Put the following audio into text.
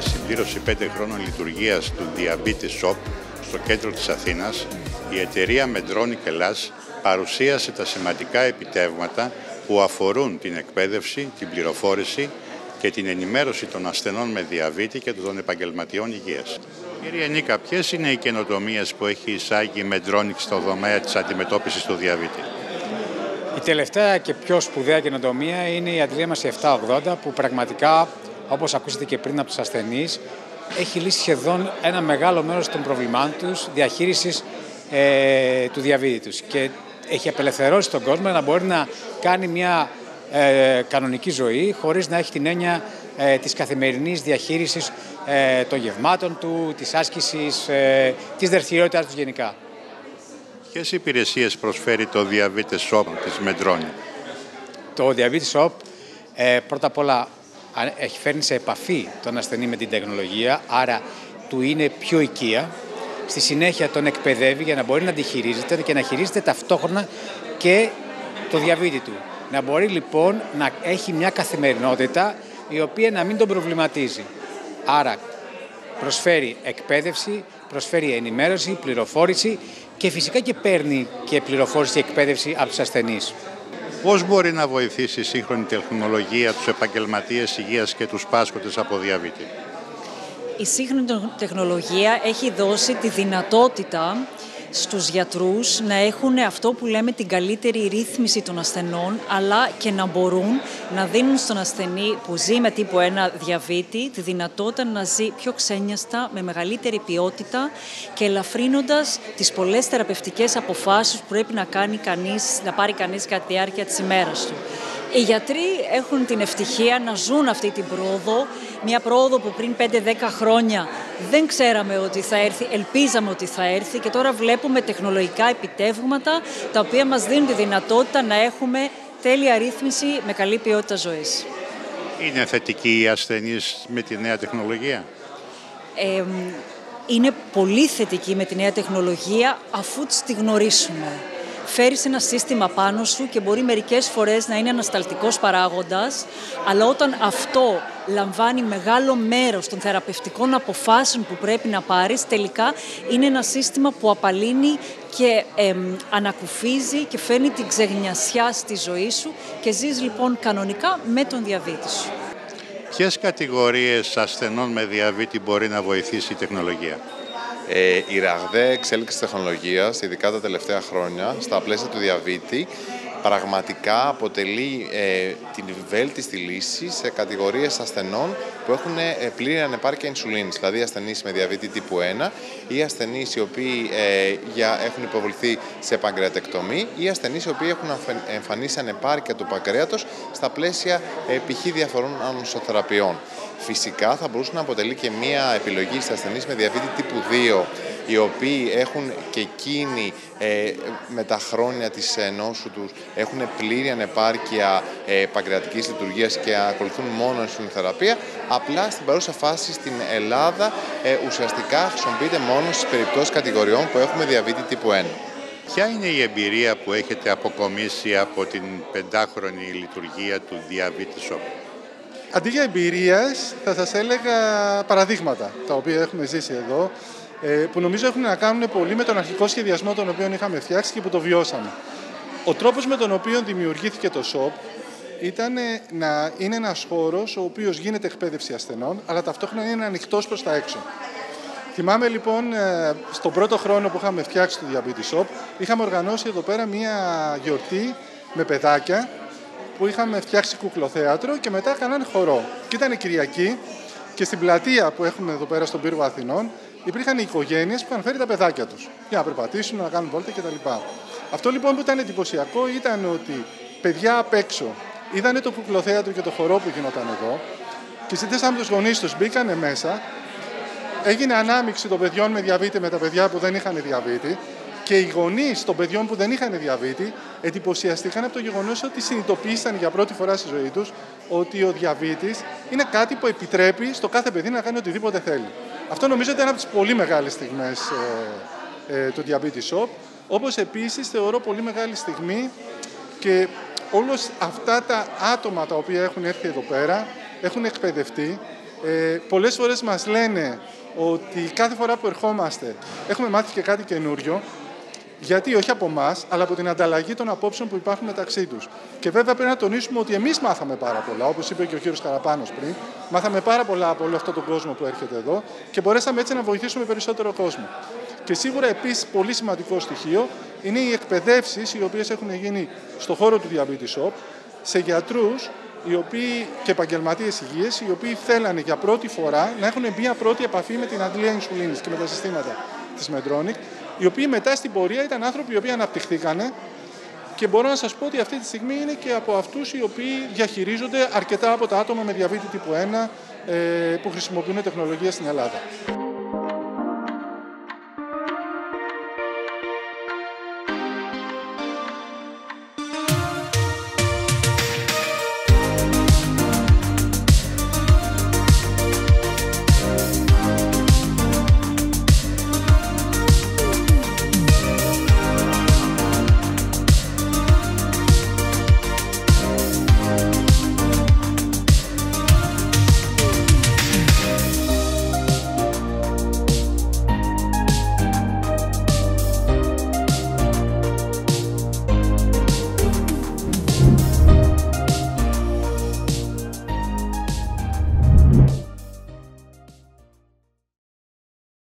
αφορμή τη συμπλήρωση 5 χρόνων λειτουργίας του Diabetes Shop στο κέντρο της Αθήνας, η εταιρεία Medtronic Ελλάς παρουσίασε τα σημαντικά επιτεύγματα που αφορούν την εκπαίδευση, την πληροφόρηση και την ενημέρωση των ασθενών με διαβήτη και των επαγγελματιών υγείας. Κύριε Νίκα, ποιες είναι οι καινοτομίες που έχει εισάγει η Medtronic στο δομέα της αντιμετώπισης του διαβήτη; Η τελευταία και πιο σπουδαία καινοτομία είναι η αντιλία μας 780 που πραγματικά, όπως ακούσατε και πριν από τους ασθενείς, έχει λύσει σχεδόν ένα μεγάλο μέρος των προβλημάτων τους διαχείρισης ε, του διαβήτη τους και έχει απελευθερώσει τον κόσμο να μπορεί να κάνει μια ε, κανονική ζωή χωρίς να έχει την έννοια ε, της καθημερινής διαχείρισης ε, των γευμάτων του, της άσκησης, ε, της δραστηριότητάς τους γενικά. Ποιες υπηρεσίες προσφέρει το Diabetes Shop της Medtronic. Το Diabetes Shop ε, πρώτα απ' όλα έχει φέρνει σε επαφή τον ασθενή με την τεχνολογία, άρα του είναι πιο οικία. Στη συνέχεια τον εκπαιδεύει για να μπορεί να τη χειρίζεται και να χειρίζεται ταυτόχρονα και το διαβήτη του. Να μπορεί λοιπόν να έχει μια καθημερινότητα η οποία να μην τον προβληματίζει. Άρα προσφέρει εκπαίδευση, προσφέρει ενημέρωση, πληροφόρηση και φυσικά και παίρνει και πληροφόρηση και εκπαίδευση από τους ασθενείς. Πώς μπορεί να βοηθήσει η σύγχρονη τεχνολογία τους επαγγελματίες υγείας και τους πάσχοντες από διαβήτη; Η σύγχρονη τεχνολογία έχει δώσει τη δυνατότητα στους γιατρούς να έχουν αυτό που λέμε την καλύτερη ρύθμιση των ασθενών, αλλά και να μπορούν να δίνουν στον ασθενή που ζει με τύπο 1 διαβήτη τη δυνατότητα να ζει πιο ξένιαστα, με μεγαλύτερη ποιότητα και ελαφρύνοντας τις πολλές θεραπευτικές αποφάσεις που πρέπει να, κάνει κανείς, να πάρει κανείς κατά τη διάρκεια της ημέρας του. Οι γιατροί έχουν την ευτυχία να ζουν αυτή την πρόοδο, μια πρόοδο που πριν 5-10 χρόνια δεν ξέραμε ότι θα έρθει, ελπίζαμε ότι θα έρθει και τώρα βλέπουμε τεχνολογικά επιτεύγματα τα οποία μας δίνουν τη δυνατότητα να έχουμε τέλεια ρύθμιση με καλή ποιότητα ζωής. Είναι θετική οι ασθενείς με τη νέα τεχνολογία; Ε, είναι πολύ θετική με τη νέα τεχνολογία αφού τη γνωρίσουμε φέρεις ένα σύστημα πάνω σου και μπορεί μερικές φορές να είναι ανασταλτικός παράγοντας, αλλά όταν αυτό λαμβάνει μεγάλο μέρος των θεραπευτικών αποφάσεων που πρέπει να πάρεις, τελικά είναι ένα σύστημα που απαλύνει και ανακουφίζει και φέρνει την ξεγνιασιά στη ζωή σου και ζεις λοιπόν κανονικά με τον διαβήτη σου. Ποιες κατηγορίες ασθενών με διαβήτη μπορεί να βοηθήσει η τεχνολογία; Ε, η ραγδαία εξέλιξη της τεχνολογίας, ειδικά τα τελευταία χρόνια, στα πλαίσια του διαβήτη, πραγματικά αποτελεί ε, την βέλτιστη λύση σε κατηγορίες ασθενών που έχουν ε, πλήρη ανεπάρκεια ινσουλίνης, δηλαδή ασθενείς με διαβήτη τύπου 1 ή ασθενείς οι οποίοι ε, για, έχουν υποβληθεί σε παγκρεατεκτομή ή ασθενείς οι οποίοι έχουν εμφανίσει ανεπάρκεια του παγκρέατος στα πλαίσια ε, π.χ. διαφορών ανοσοθεραπείων. Φυσικά θα μπορούσε να αποτελεί και μία επιλογή σε ασθενείς με διαβήτη τύπου 2 οι οποίοι έχουν και εκείνοι ε, με τα χρόνια της νόσου τους έχουν πλήρη ανεπάρκεια ε, παγκρατικής λειτουργίας και ακολουθούν μόνο θεραπεία. Απλά στην παρούσα φάση στην Ελλάδα ε, ουσιαστικά χρησιμοποιείται μόνο στις περιπτώσεις κατηγοριών που έχουμε διαβήτη τύπου 1. Ποια είναι η εμπειρία που έχετε αποκομίσει από την πεντάχρονη λειτουργία του Diabetes Shop. Αντί για εμπειρίες, θα σας έλεγα παραδείγματα τα οποία έχουμε ζήσει εδώ, ε, που νομίζω έχουν να κάνουν πολύ με τον αρχικό σχεδιασμό τον οποίο είχαμε φτιάξει και που το βιώσαμε. Ο τρόπος με τον οποίο δημιουργήθηκε το shop ήταν να είναι ένας χώρος ο οποίος γίνεται εκπαίδευση ασθενών, αλλά ταυτόχρονα είναι ανοιχτός προς τα έξω. Θυμάμαι λοιπόν ε, στον πρώτο χρόνο που είχαμε φτιάξει το Diabetes Shop, είχαμε οργανώσει εδώ πέρα μία γιορτή με παιδάκια που είχαμε φτιάξει κουκλοθέατρο και μετά κάνανε χορό. Και ήταν Κυριακή και στην πλατεία που έχουμε εδώ πέρα στον πύργο Αθηνών υπήρχαν οι οικογένειες που είχαν φέρει τα παιδάκια τους για να περπατήσουν, να κάνουν βόλτα κτλ. Αυτό λοιπόν που ήταν εντυπωσιακό ήταν ότι παιδιά απ' έξω είδανε το κουκλοθέατρο και το χορό που γινόταν εδώ και ζητήσαμε τους γονείς τους, μπήκανε μέσα. Έγινε ανάμειξη των παιδιών με διαβήτη με τα παιδιά που δεν είχαν διαβήτη και οι γονείς των παιδιών που δεν είχαν διαβήτη εντυπωσιαστήκαν από το γεγονός ότι συνειδητοποίησαν για πρώτη φορά στη ζωή τους ότι ο διαβήτης είναι κάτι που επιτρέπει στο κάθε παιδί να κάνει οτιδήποτε θέλει. Αυτό νομίζω ότι είναι από τις πολύ μεγάλες στιγμές ε, ε, του Diabetes Shop. Όπως επίσης θεωρώ πολύ μεγάλη στιγμή και όλα αυτά τα άτομα τα οποία έχουν έρθει εδώ πέρα έχουν εκπαιδευτεί Ε, πολλές φορές μας λένε ότι κάθε φορά που ερχόμαστε έχουμε μάθει και κάτι καινούριο, γιατί όχι από εμάς, αλλά από την ανταλλαγή των απόψεων που υπάρχουν μεταξύ τους. Και βέβαια πρέπει να τονίσουμε ότι εμείς μάθαμε πάρα πολλά, όπως είπε και ο κύριος Καραπάνος πριν. Μάθαμε πάρα πολλά από όλο αυτόν τον κόσμο που έρχεται εδώ και μπορέσαμε έτσι να βοηθήσουμε περισσότερο κόσμο. Και σίγουρα επίσης πολύ σημαντικό στοιχείο είναι οι εκπαιδεύσεις οι οποίες έχουν γίνει στον χώρο του Diabetes Shop σε γιατρούς οι οποίοι, και επαγγελματίες υγείας, οι οποίοι θέλανε για πρώτη φορά να έχουν μια πρώτη επαφή με την αντλία ινσουλίνης και με τα συστήματα της Medtronic, οι οποίοι μετά στην πορεία ήταν άνθρωποι οι οποίοι αναπτυχθήκανε και μπορώ να σας πω ότι αυτή τη στιγμή είναι και από αυτούς οι οποίοι διαχειρίζονται αρκετά από τα άτομα με διαβήτη τύπου 1 ε, που χρησιμοποιούν τεχνολογία στην Ελλάδα.